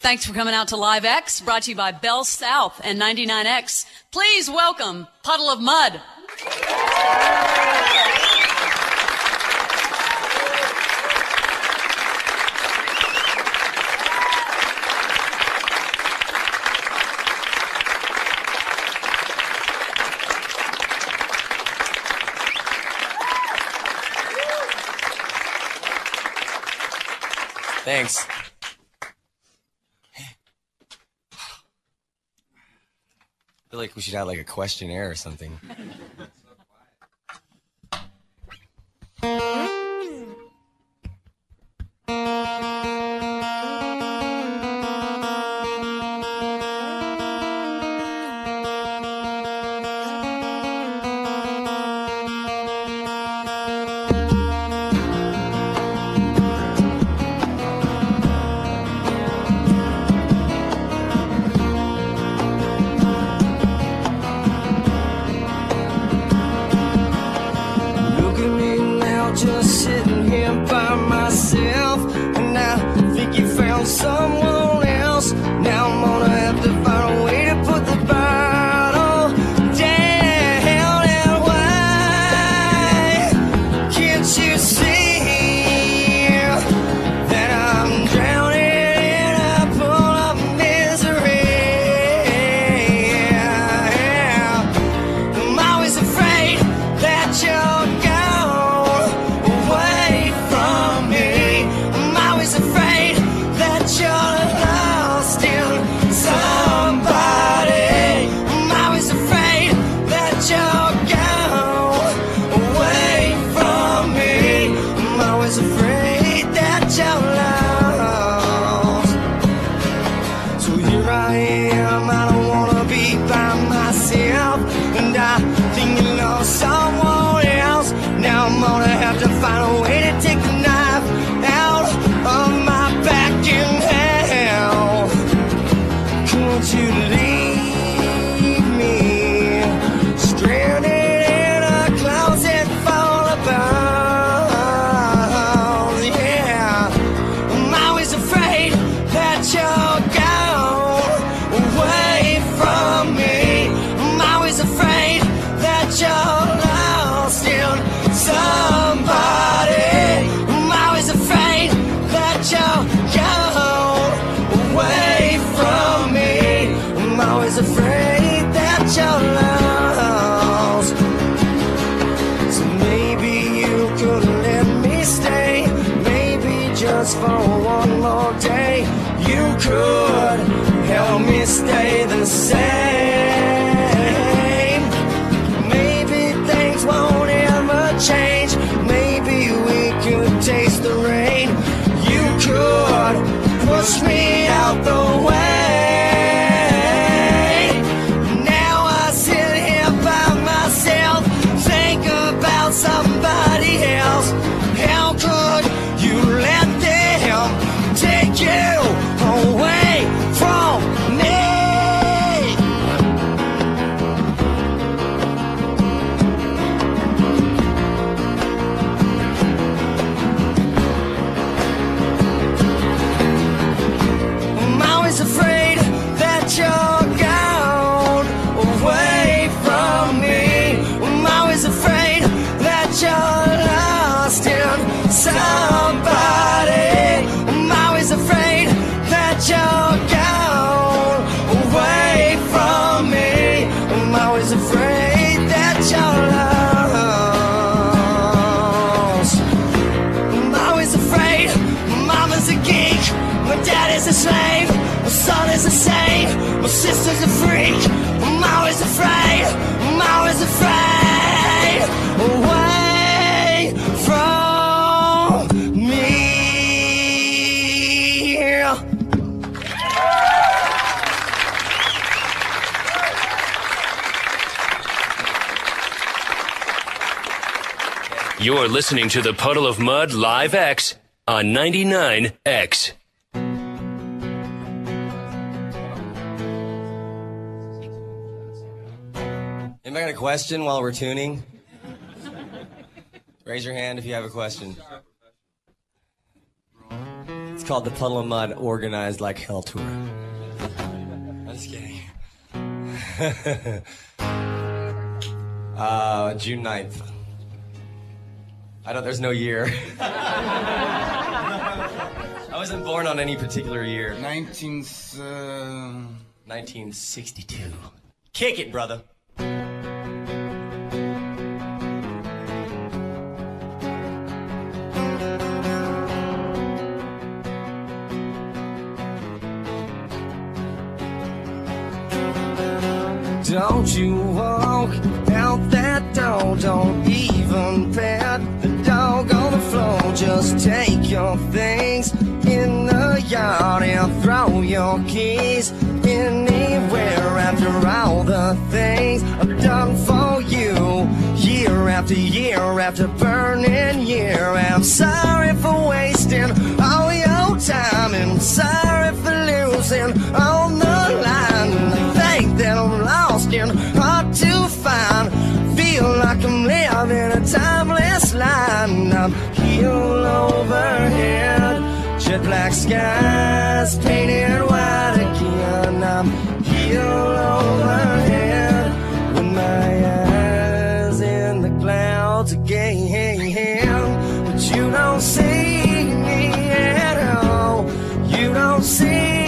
Thanks for coming out to Live X, brought to you by Bell South and 99X. Please welcome Puddle of Mudd. Thanks. like we should have like a questionnaire or something. could help me stay the same. dad is a slave, my son is a saint, my sister's a freak, I'm always afraid, I'm always afraid. Away from me. You're listening to the Puddle of Mudd Live X on 99X. Anybody got a question while we're tuning? Raise your hand if you have a question. It's called the Puddle of Mudd Organized Like Hell Tour. I'm just kidding. uh, June 9th. I don't, there's no year. I wasn't born on any particular year. 19, uh... 1962. Kick it, brother. Don't you walk out that door, don't even pat the dog on the floor. Just take your things in the yard and throw your keys anywhere after all the things I've done for you. Year after year after burning year, I'm sorry for wasting all your time and sorry for losing all the overhead, jet black skies painted white again. I'm heel overhead with my eyes in the clouds again. But you don't see me at all. You don't see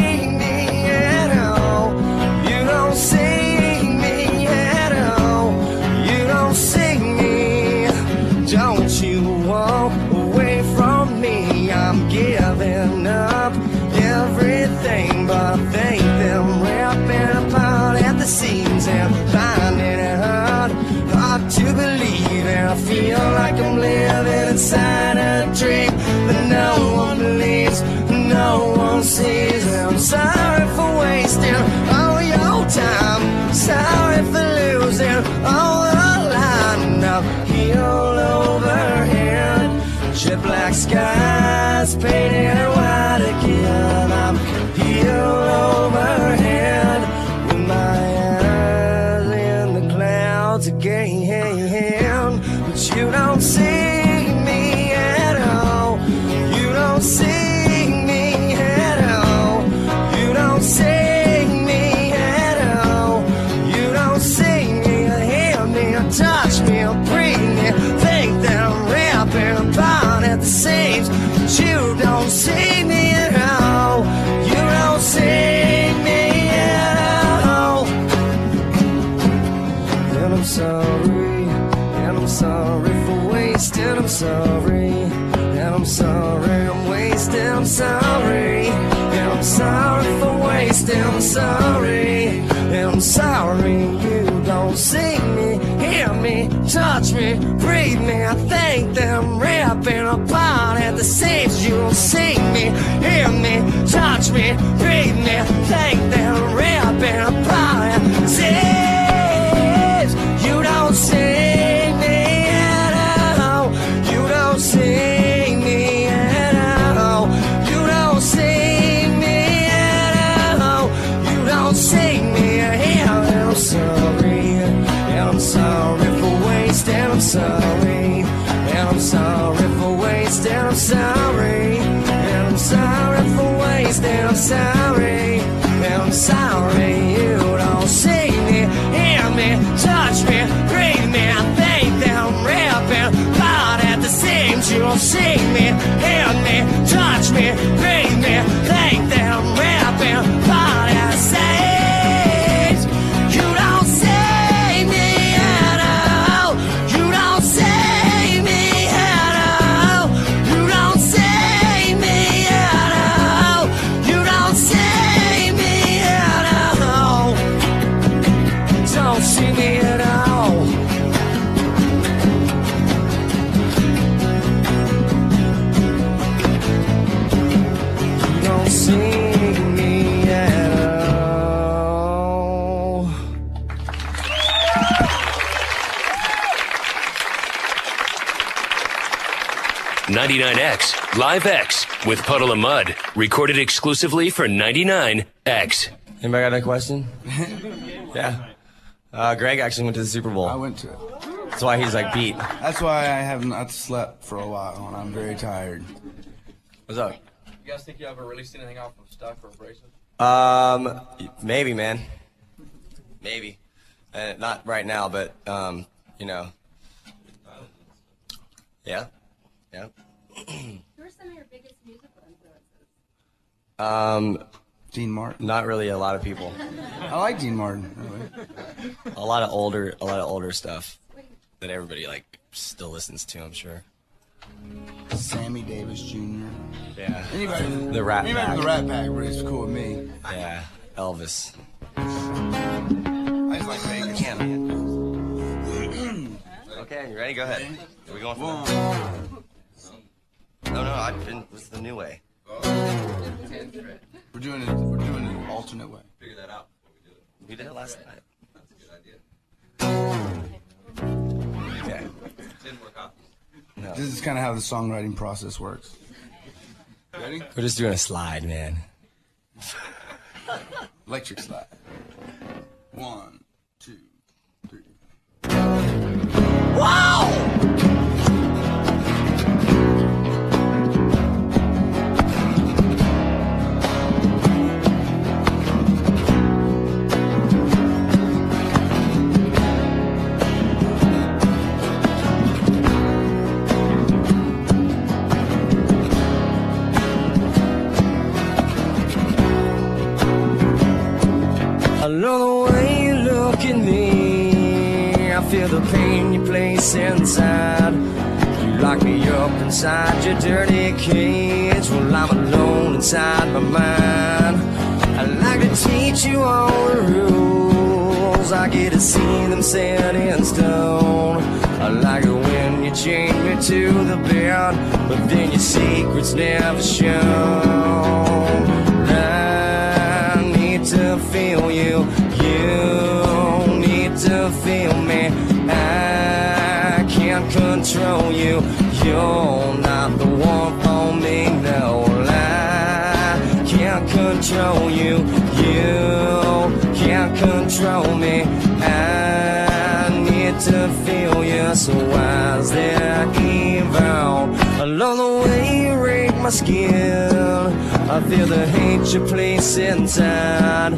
black skies painted white I'm sorry, and I'm sorry for wasting. I'm sorry, and I'm sorry I'm wasting. I'm sorry, and I'm sorry for wasting. I'm sorry, and I'm sorry you don't see me, hear me, touch me, breathe me. I think that I'm ripping apart at the seams. You don't see me, hear me, touch me, breathe me. I think that I'm ripping apart at the seams. 99X Live X with Puddle of Mudd. Recorded exclusively for 99X. Anybody got a question? yeah. Uh, Greg actually went to the Super Bowl. I went to it. That's why he's like beat. That's why I have not slept for a while, and I'm very tired. What's up? You guys think you ever released anything off of Stuck or Abrasive? Um, maybe, man. Maybe. Uh, not right now, but um, you know. Yeah. Yeah. Who are some of your biggest musical influences? Um, Dean Martin. not really a lot of people. I like Dean Martin. Really. A lot of older, a lot of older stuff that everybody like still listens to. I'm sure. Sammy Davis Jr. Yeah. Anybody? The Rat Pack. from the Rat Pack, but it's cool with me. Yeah. Elvis. I just like Vegas. Yeah, man. okay, you ready? Go ahead. Are we going for One. that? No, no, I've been. This is the new way. We're doing it. We're doing it alternate way. Figure that out. We did it last night. That's a good idea. Okay. No, This is kind of how the songwriting process works. Ready? we're just doing a slide, man. Electric slide. One, the pain you place inside. You lock me up inside your dirty cage. Well, I'm alone inside my mind. I like to teach you all the rules. I get to see them set in stone. I like it when you chain me to the bed, but then your secrets never shown. I need to feel you. You control you. You're not the one for me. No, I can't control you. You can't control me. I need to feel you. So why is there evil? I love the way skin. I feel the hate you place inside.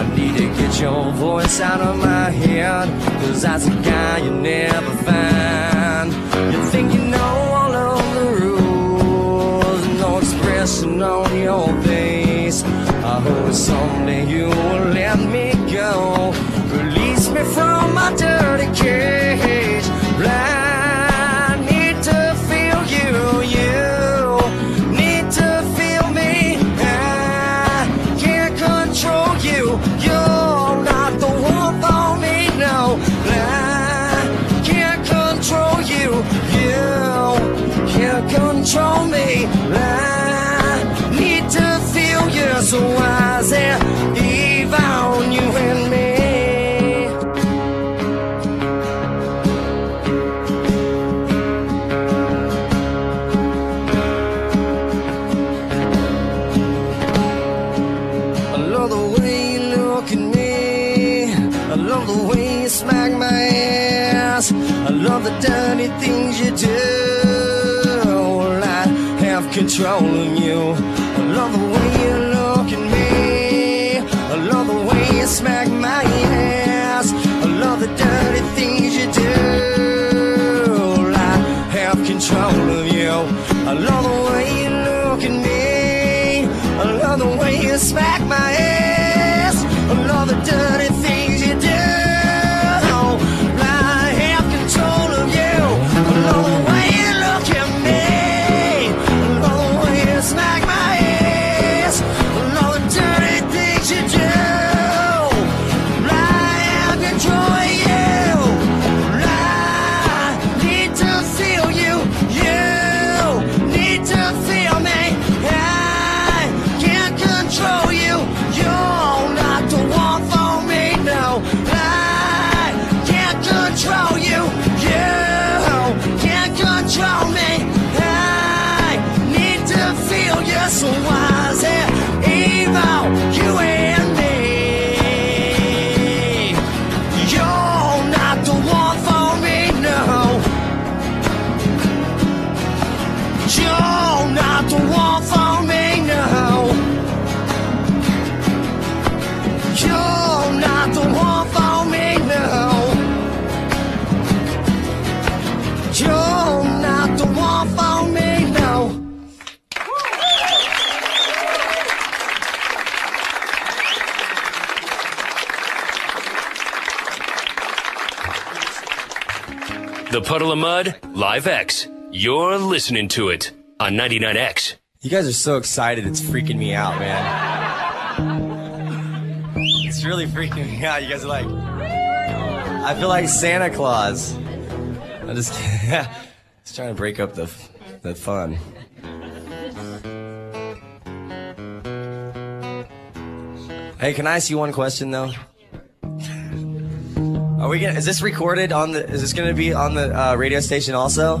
I need to get your voice out of my head. Cause that's a guy you never find. You think you know all of the rules, no expression on your face. I hope someday you will let me go. Have control of you. I love the way you look at me. I love the way you smack my ass. I love the dirty things you do. I have control of you. I love the way you look at me. I love the way you smack my ass. The Puddle of Mudd Live X. You're listening to it on 99X. You guys are so excited, it's freaking me out, man. It's really freaking me out. You guys are like, I feel like Santa Claus. I'm just, yeah. just trying to break up the, the fun. Hey, can I ask you one question though? Are we gonna? Is this recorded on the? Is this gonna be on the uh, radio station also?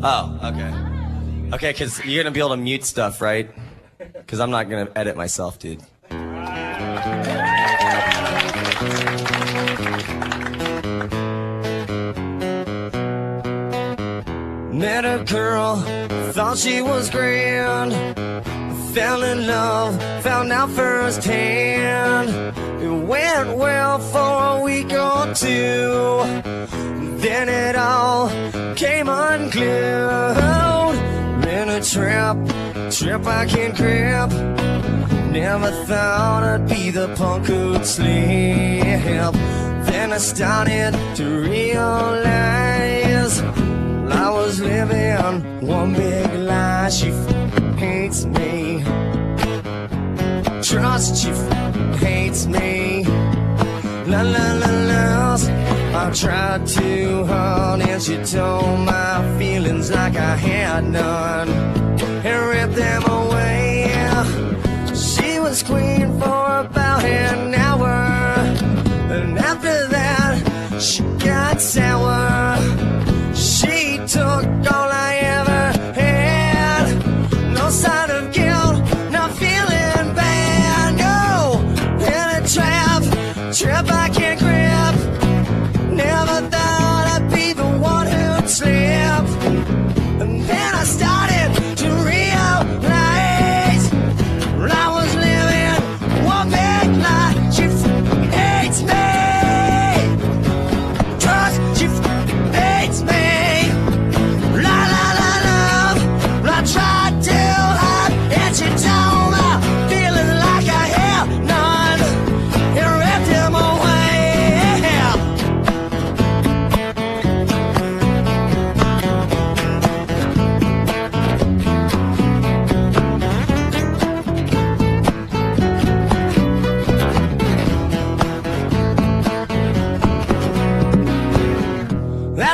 Oh, okay. Okay, because you're gonna be able to mute stuff, right? Because I'm not gonna edit myself, dude. Met a girl, thought she was grand. Fell in love, found out firsthand. It went well for a week or two. Then it all came unglued. In oh, a trap, trip I can't grab. Never thought I'd be the punk who'd slip. Then I started to realize I was living one big lie. She hates me. Trust she hates me. La la la la. I tried too hard and she told my feelings like I had none and ripped them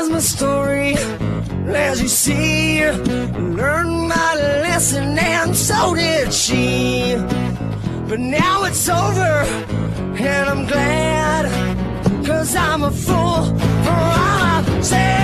That's my story. As you see, learned my lesson, and so did she. But now it's over, and I'm glad. Cause I'm a fool for all I said.